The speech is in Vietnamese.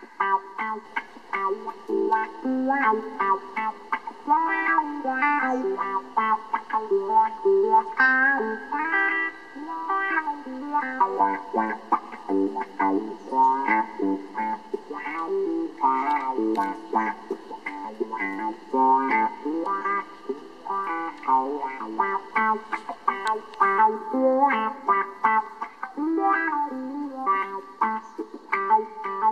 Wow.